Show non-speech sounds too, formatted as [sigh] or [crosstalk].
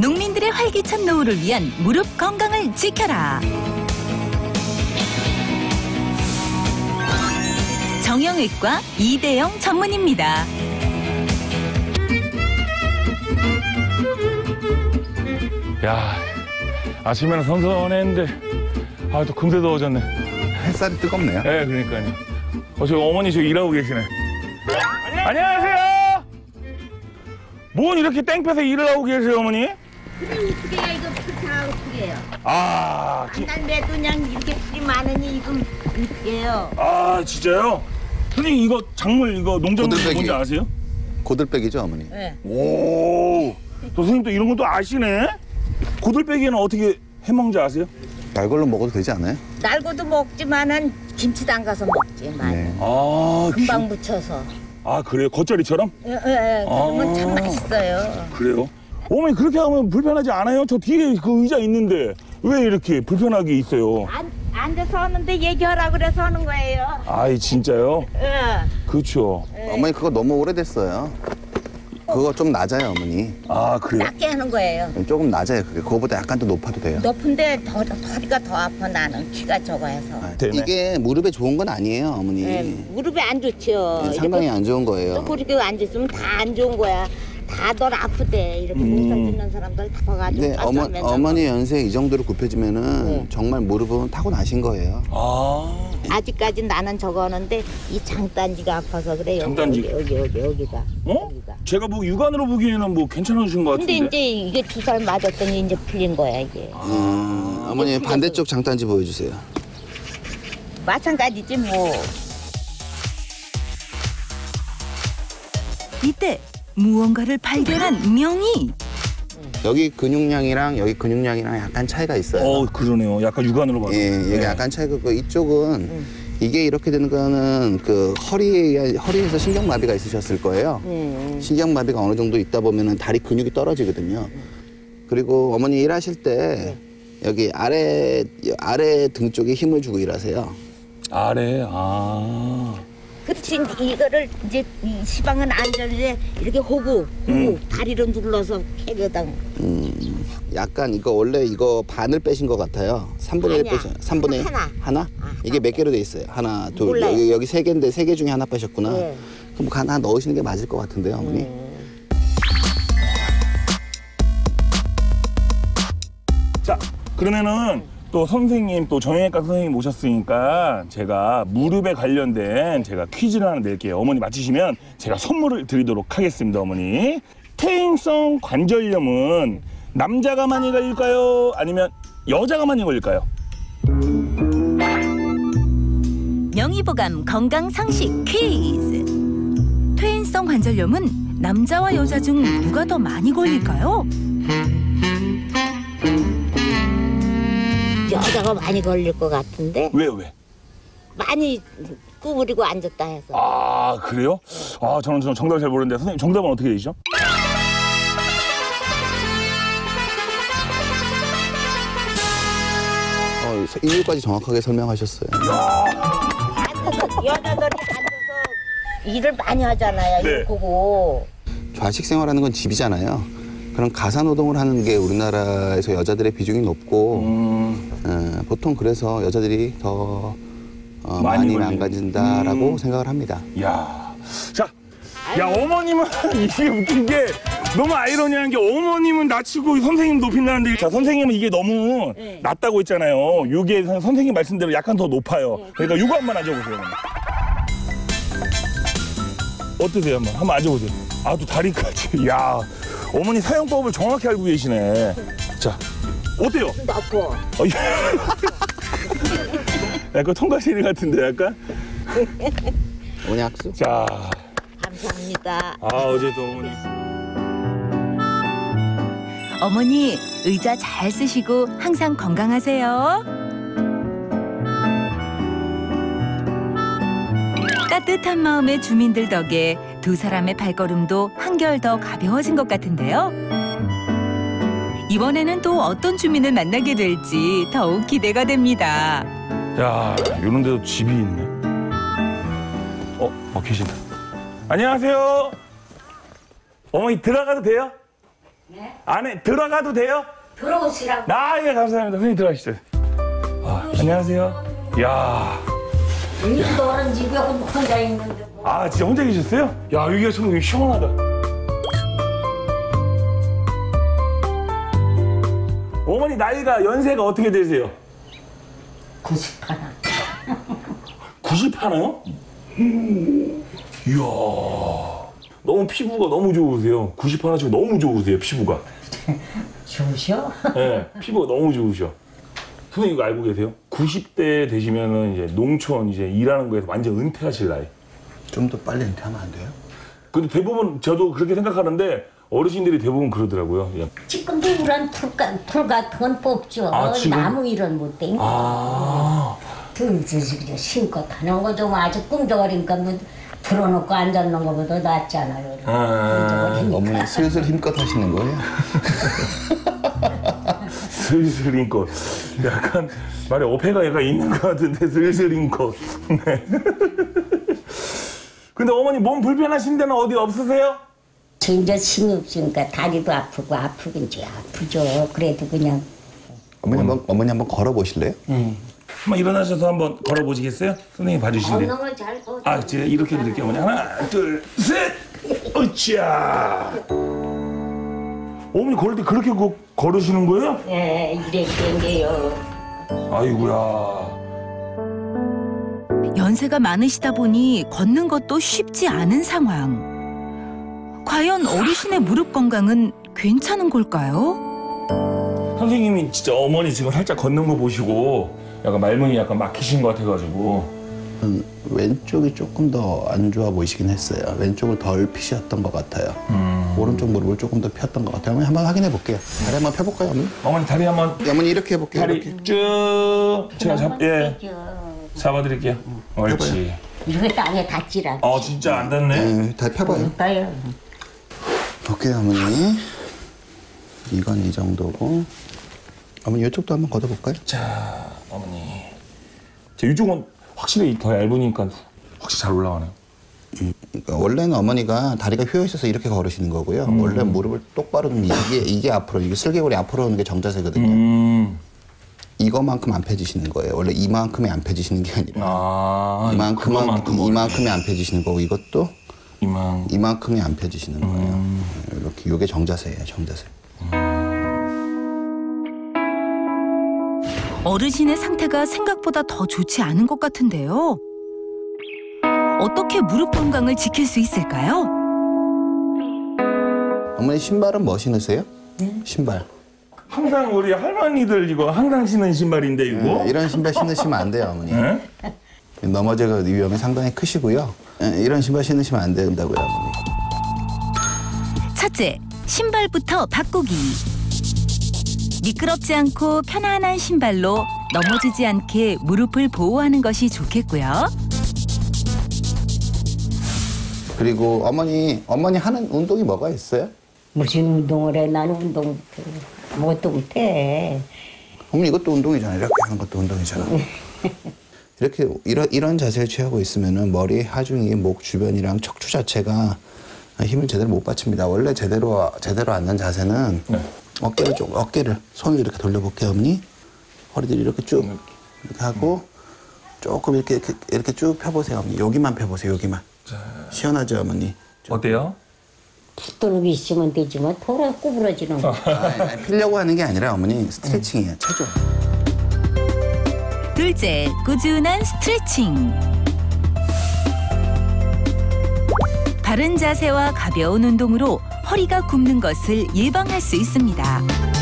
농민들의 활기찬 노후를 위한 무릎 건강을 지켜라. 정형외과 이대영 전문입니다. 야, 아침에는 선선했는데, 아, 또 금세 더워졌네. 햇살이 뜨겁네요. 예, 그러니까요. 어, 저 어머니 저기 일하고 계시네. 안녕하세요! 뭔 이렇게 땡볕에 일을 하고 계세요, 어머니? 그래 어떻게 해 이거 어떻게 해요? 아, 지- 한달 매도 그냥 이렇게 풀이 많으니 이거 어떻게 해요? 아, 진짜요? 선생님, 이거 작물, 이거 농작물 고들빼기. 뭔지 아세요? 고들빼기죠, 어머니. 네. 오, 또 선생님 또 이런 것도 아시네? 고들빼기는 어떻게 해 먹는지 아세요? 날 걸로 먹어도 되지 않아요? 날고도 먹지만은 김치 담가서 먹지 많이. 네. 아, 금방 무쳐서. 아, 그래요? 겉절이처럼? 예, 예, 예. 그러면 아. 참 맛있어요. 그래요? 어머니 그렇게 하면 불편하지 않아요? 저 뒤에 그 의자 있는데 왜 이렇게 불편하게 있어요? 안, 앉아서 하는데 얘기하라 그래서 하는 거예요. 아이 진짜요? 예. 그렇죠. 어머니 그거 너무 오래됐어요. 그거 좀 낮아요, 어머니. 아 그래요? 낮게 하는 거예요. 조금 낮아요, 그게. 그거보다 약간 더 높아도 돼요. 높은데 더, 허리가 더 아파 나는 키가 적어서. 아, 되네. 이게 무릎에 좋은 건 아니에요, 어머니. 예, 무릎에 안 좋죠. 네, 상당히 안 좋은 또 거예요. 그렇게 앉았으면 다 안 좋은 거야. 다들 아프대. 이렇게 음. 농사 짓는 사람들 다 봐가지고. 근데 어머, 깜짝 어머니 연세 이 정도로 굽혀지면은 네. 정말 무릎은 타고 나신 거예요. 아 아직까지 나는 저거 하는데 이 장단지가 아파서 그래. 여기, 장단지? 여기, 여기, 여기, 여기 가. 어? 여기가. 제가 뭐 육안으로 보기에는 뭐 괜찮으신 것 근데 같은데. 이제 이게 주사를 맞았더니 이제 풀린 거야, 이게. 음, 어머니 반대쪽 장단지 보여주세요. 마찬가지지 뭐. 이때 무언가를 발견한 명희. 여기 근육량이랑 여기 근육량이랑 약간 차이가 있어요. 어 그러네요. 약간 육안으로 봐도. 예, 여기 네. 약간 차이가 있고 이쪽은 이게 이렇게 되는 거는 그 허리에 허리에서 신경마비가 있으셨을 거예요. 음. 신경마비가 어느 정도 있다 보면은 다리 근육이 떨어지거든요. 그리고 어머니 일하실 때 여기 아래 아래 등 쪽에 힘을 주고 일하세요. 아래 아. 그렇지 이거를 이제 이 시방은 앉았는데 이렇게 호구 호구 음. 다리로 눌러서 캐거든. 음, 약간 이거 원래 이거 반을 빼신 것 같아요. 3분의 1 아니야. 빼신 3분의 1 하나. 하나? 아, 이게 몇 개로 돼 있어요? 하나, 둘. 몰라요. 여기 여기 세 개인데 세 개 중에 하나 빼셨구나. 네. 그럼 하나 넣으시는 게 맞을 것 같은데요, 어머니. 음. 자 그러면은 또 선생님 또 정형외과 선생님 모셨으니까 제가 무릎에 관련된 제가 퀴즈를 하나 낼게요. 어머니 맞히시면 제가 선물을 드리도록 하겠습니다, 어머니. 퇴행성 관절염은 남자가 많이 걸릴까요? 아니면 여자가 많이 걸릴까요? 명의보감 건강 상식 퀴즈. 퇴행성 관절염은 남자와 여자 중 누가 더 많이 걸릴까요? 여자가 많이 걸릴 것 같은데 왜요, 왜? 많이 구부리고 앉았다 해서. 아 그래요? 아 저는 저 정답을 잘 모르는데 선생님 정답은 어떻게 되시죠? 어, 이유까지 정확하게 설명하셨어요. 앉아서 여자들이 앉아서 일을 많이 하잖아요. 네. 이거 보고. 좌식 생활하는 건 집이잖아요. 그런 가사 노동을 하는 게 우리나라에서 여자들의 비중이 높고 음, 어, 보통 그래서 여자들이 더 어, 많이 많이, 걸리는. 망가진다라고 음. 생각을 합니다. 야, 자, 야 어머님은 [laughs] 이게 웃긴 게 너무 아이러니한 게 어머님은 낮추고 선생님 높인다는데 자 선생님은 이게 너무 네. 낮다고 했잖아요. 이게 선- 선생님 말씀대로 약간 더 높아요. 그러니까 이거 한번 앉아보세요. 어떠세요? 한번 한번 앉아보세요. 아또 다리까지. [laughs] 야, 어머니 사용법을 정확히 알고 계시네. 자, 어때요? 나빠. 어, [laughs] 약간 통과시리 같은데 약간. 학수? 자, 감사합니다. 아 어제도 어머니. 어머니 의자 잘 쓰시고 항상 건강하세요. 따뜻한 마음의 주민들 덕에 두 사람의 발걸음도 한결 더 가벼워진 것 같은데요. 이번에는 또 어떤 주민을 만나게 될지 더욱 기대가 됩니다. 야, 이런 데도 집이 있네. 어, 어 계신다. 안녕하세요. 어머니 들어가도 돼요? 안에 들어가도 돼요? 들어오시라고. 아, 예, 감사합니다. 선생님 들어가시죠. 아, 안녕하세요. 야이 너른 집에 혼자 있는데. 뭐. 아, 진짜 혼자 계셨어요? 야, 여기가 참 시원하다. 어머니 나이가 연세가 어떻게 되세요? 90 하나. 90 하나요? 이야. 너무 피부가 너무 좋으세요. 90 하나씩 너무 좋으세요, 피부가. [laughs] 좋으셔? 네, 피부가 너무 좋으셔. 선생님 이거 알고 계세요? 90대 되시면은 이제 농촌 이제 일하는 거에서 완전 은퇴하실 나이. 좀 더 빨리 은퇴하면 안 돼요? 근데 대부분 저도 그렇게 생각하는데 어르신들이 대부분 그러더라고요. 예. 지금도 우란 풀, 가- 풀 같은 건 뽑죠. 아, 지금? 나무 일은 못 땡겨. 아, 들들들 심껏 하는 거좀 아주 꿈쩍거리니까 뭐 들어놓고 앉아있는 것보다 낫잖아요. 아, 꿈쩍거리니까. 어머니 슬슬 힘껏 하시는 거예요? [laughs] 슬슬 인 것. 약간 말에 어폐가 얘가 있는 것 같은데 슬슬 인 것. 네. [laughs] 근데 어머니 몸 불편하신 데는 어디 없으세요? 저 이제 힘이 없으니까 다리도 아프고 아프긴 이제 아프죠. 그래도 그냥 어머니 한번 어머니 한번 걸어 보실래요? 한번 일어나셔서 한번 걸어보시겠어요? 선생님 봐주실래요? 걷. 아, 제가 이렇게 드릴게요, 어머니. 하나, 둘, 셋! 으쌰! 어머니 걸을 때 그렇게 거, 걸으시는 거예요? 예, 이래 땡겨요. 아이고야. 연세가 많으시다 보니 걷는 것도 쉽지 않은 상황. 과연 어르신의 무릎 건강은 괜찮은 걸까요? 선생님이 진짜 어머니 지금 살짝 걷는 거 보시고 약간 말문이 약간 막히신 것 같아가지고 음, 왼쪽이 조금 더 안 좋아 보이시긴 했어요. 왼쪽을 덜 피셨던 것 같아요. 오른쪽 무릎을 조금 더 폈던 것 같아요. 어머니 한번 확인해 볼게요. 다리 한번 펴볼까요, 어머니? 어머니 다리 한번 어머니 이렇게 해볼게요. 다리 이렇게. 쭉 제가 잡, 예, 죠 잡아드릴게요. 옳지. 이렇게 땅에 닿지라. 어, 진짜 안 닿네. 네, 다리 펴봐요. 봐요. 볼게요, 어머니. 이건 이 정도고. 어머니 이쪽도 한번 걷어볼까요? 자, 어머니. 자, 이쪽은 확실히 더 얇으니까 확실히 잘 올라가네요. 그러니까 원래는 어머니가 다리가 휘어 있어서 이렇게 걸으시는 거고요. 원래 무릎을 똑바로 놓으면 이게 이게 앞으로 이게 슬개골이 앞으로 오는 게 정자세거든요. 음, 이거만큼 안 펴지시는 거예요. 원래 이만큼이 안 펴지시는 게 아니라 아, 이만큼만 이만큼이 안 펴지시는 거고 이것도 이만. 이만큼이 안 펴지시는 거예요. 이렇게 이게 정자세예요, 정자세. 어르신의 상태가 생각보다 더 좋지 않은 것 같은데요. 어떻게 무릎 건강을 지킬 수 있을까요? 어머니 신발은 뭐 신으세요? 신발. 항상 우리 할머니들 이거 항상 신는 신발인데 이거. 네, 이런 신발 신으시면 안 돼요, 어머니. 예? [laughs] 넘어질 위험이 상당히 크시고요. 예, 이런 신발 신으시면 안 된다고요. 첫째, 신발부터 바꾸기. 미끄럽지 않고 편안한 신발로 넘어지지 않게 무릎을 보호하는 것이 좋겠고요. 그리고 어머니 어머니 하는 운동이 뭐가 있어요? 무슨 운동을 해? 나는 운동 못해. 뭣도 못해. 어머니 이것도 운동이잖아요. 이렇게 하는 것도 운동이잖아. [laughs] 이렇게 이런 이런 자세를 취하고 있으면은 머리 하중이 목 주변이랑 척추 자체가 힘을 제대로 못 받칩니다. 원래 제대로 제대로 앉는 자세는 네. 어깨를 좀 어깨를 손을 이렇게 돌려볼게요, 어머니. 허리들 이렇게 쭉 이렇게 하고 조금 이렇게 이렇게, 이렇게 쭉 펴보세요, 어머니. 여기만 펴보세요, 여기만. 시원하죠, 어머니. 어때요? 붓도록 있으면 되지만 돌아 구부러지는 거. 아니, 피려고 하는 게 아니라 어머니 스트레칭이에요, 체조. 둘째, 꾸준한 스트레칭. 바른 자세와 가벼운 운동으로 허리가 굽는 것을 예방할 수 있습니다.